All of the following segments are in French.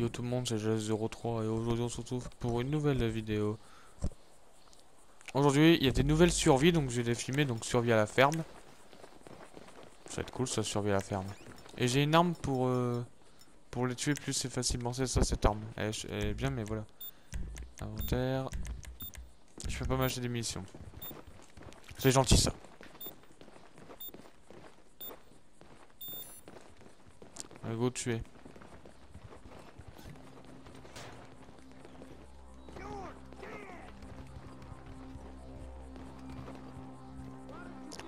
Yo tout le monde, c'est Jazz03 et aujourd'hui on se retrouve pour une nouvelle vidéo. Aujourd'hui, il y a des nouvelles survies, donc les filmer, donc survie à la ferme. Ça va être cool, ça, survie à la ferme. Et j'ai une arme pour, euh, pour les tuer plus facilement, c'est ça cette arme. Elle, est- elle est bien, mais voilà. Inventaire. Je peux pas m'acheter des munitions. C'est gentil ça. Allez, go tuer.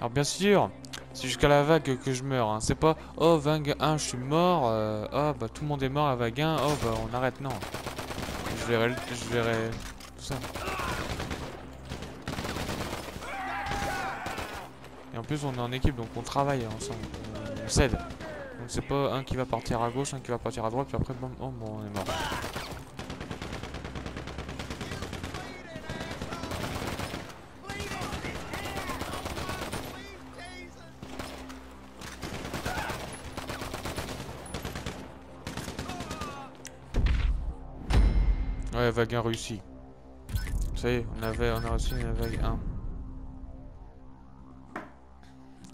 Alors bien sûr, c'est jusqu'à la vague que je meurs. hein. C'est pas oh vague 1 je suis mort. euh, oh bah tout le monde est mort à vague 1. Oh bah on arrête non. Je verrai, je verrai tout ça. Et en plus on est en équipe donc on travaille ensemble. On, on s'aide. Donc c'est pas un qui va partir à gauche, un qui va partir à droite puis après bon, oh, bon on est mort. Ouais, vague 1 réussi. Ça y est, on, avait, on a réussi la vague 1.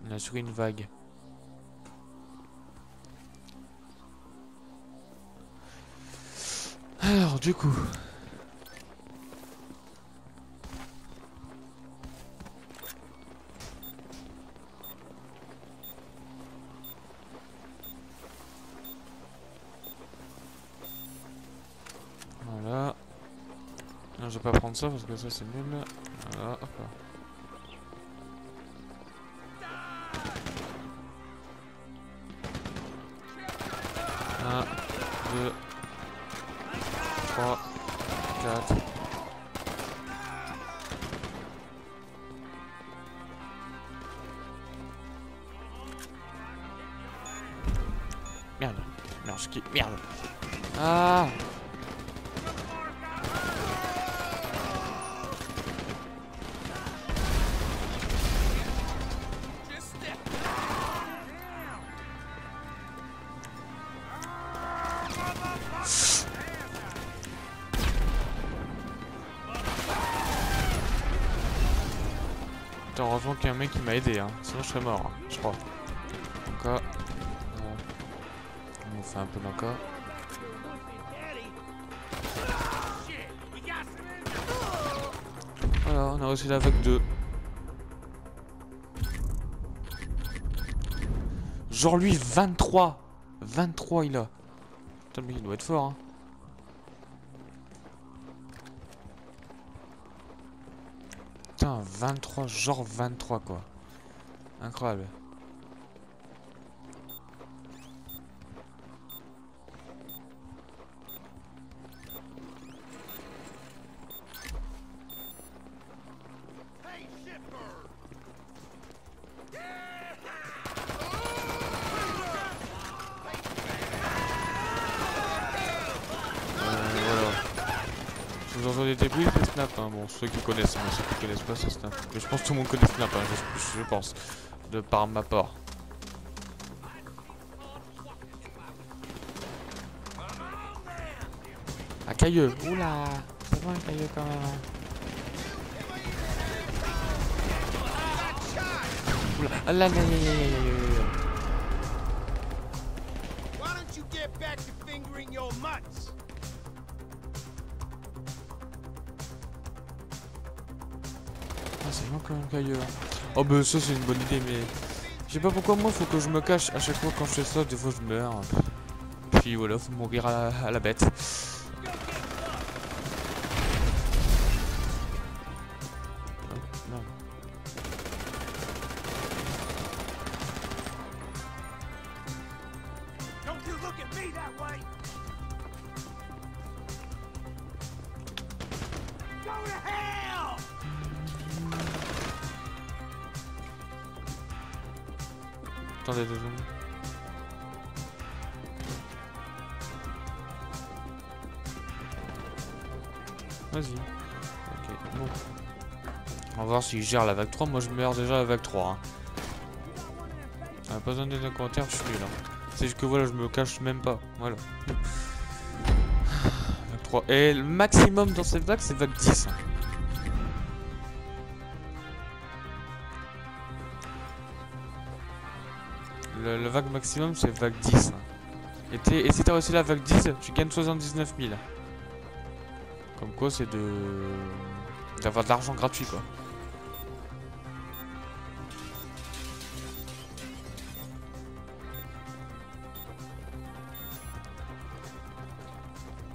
On a sur une vague. Alors, du coup. Non, je vais pas prendre ça parce que ça c'est nul. Voilà, hop là. Un, deux, trois, quatre. Merde, merde, je quitte, merde. Ah Putain, heureusement qu'il y a un mec qui m'a aidé, hein. sinon je serais mort, hein, je crois. Donc là, on fait un peu cas. Voilà, on a reçu la vague 2. Genre lui 23 23 il a Putain mais il doit être fort hein Putain 23 genre 23 quoi. Incroyable des bruits, c'est Snap. Hein. Bon, ceux qui connaissent, mais ceux qui connaissent pas, c'est Snap. Mais je pense que tout le monde connaît Snap, hein, je, je pense. De par ma part. Ah, cailleux. Oula. C'est loin, cailleux quand même. hein. Oula. Ah là, là, là, là, là, là, là. C'est loin quand même, hein. Oh, bah, ça, c'est une bonne idée, mais. Je sais pas pourquoi, moi, faut que je me cache à chaque fois quand je fais ça. Des fois, je meurs. Puis voilà, faut mourir à la, bête. Oh. Attendez deux secondes. Vas-y. Ok, bon. On va voir s'il gère la vague 3. Moi, je meurs déjà la vague 3. hein. Ah, pas besoin de commentaires, je suis nul. hein. C'est juste que voilà, je me cache même pas. Voilà. 3. Et le maximum dans cette vague, c'est vague 10. hein. Le, vague maximum, c'est vague 10. hein. Et, et si t'as réussi la vague 10, tu gagnes 79 000. Comme quoi, c'est de... D'avoir de l'argent gratuit, quoi.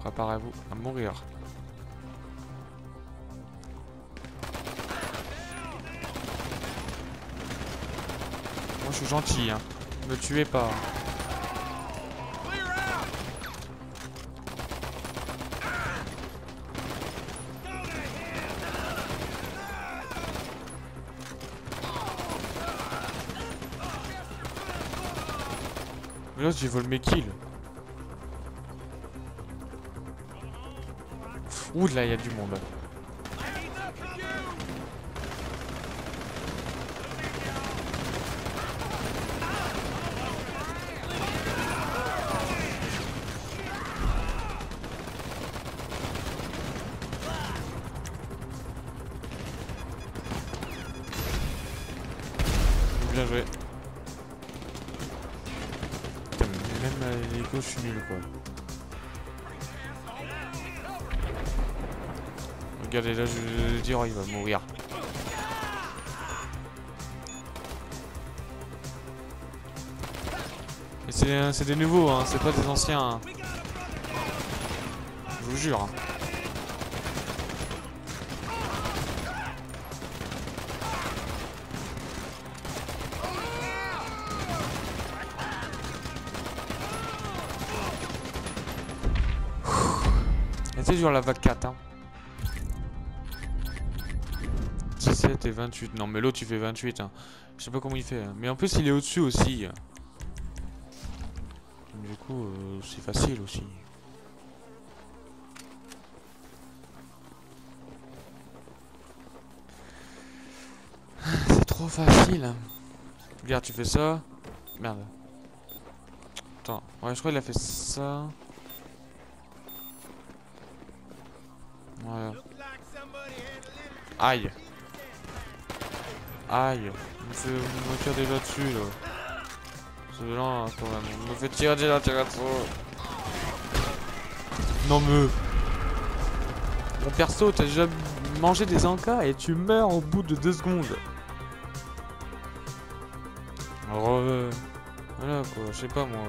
Préparez-vous à mourir. Moi je suis gentil, hein. Me tuez pas. Mais là j'ai volé mes kills. Ouh là il y a du monde. Bien joué. Putain, même à l'écho, je suis nul quoi. Regardez là, je vais dire, il va mourir. Et c'est c'est des nouveaux, hein, c'est pas des anciens. hein. Je vous jure. hein. Sur la vague 4, hein. 17 et 28. Non, mais l'autre, il fait 28. Hein. Je sais pas comment il fait. hein. Mais en plus, il est au-dessus aussi. Du coup, euh, c'est facile aussi. C'est trop facile. hein. Regarde, tu fais ça. Merde. Attends, ouais, je crois qu'il a fait ça. Voilà. Aïe. Aïe. Fait, on me tire déjà dessus là. C'est violent hein, quand même. On me fait tirer déjà, tirer dessus. Non mais. Mon perso, t'as déjà mangé des encas et tu meurs au bout de deux secondes. Alors, euh, voilà quoi, je sais pas moi.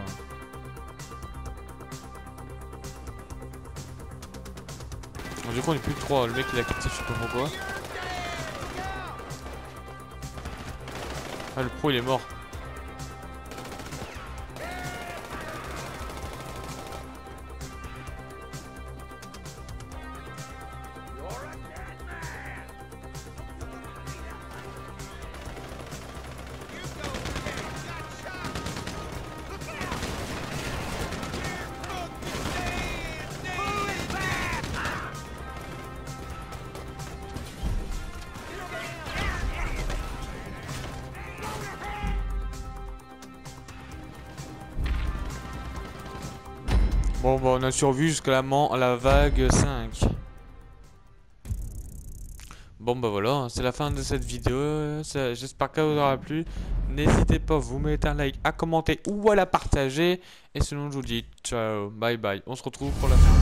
Du coup, on est plus que 3. Le mec il a quitté, je sais pas pourquoi. Ah, le pro il est mort. Bon, bah, on a survécu jusqu'à la, la vague 5. Bon, bah voilà, hein, c'est la fin de cette vidéo. J'espère qu'elle vous aura plu. N'hésitez pas vous mettre un like, à commenter ou à la partager. Et sinon, je vous dis ciao, bye bye. On se retrouve pour la fin.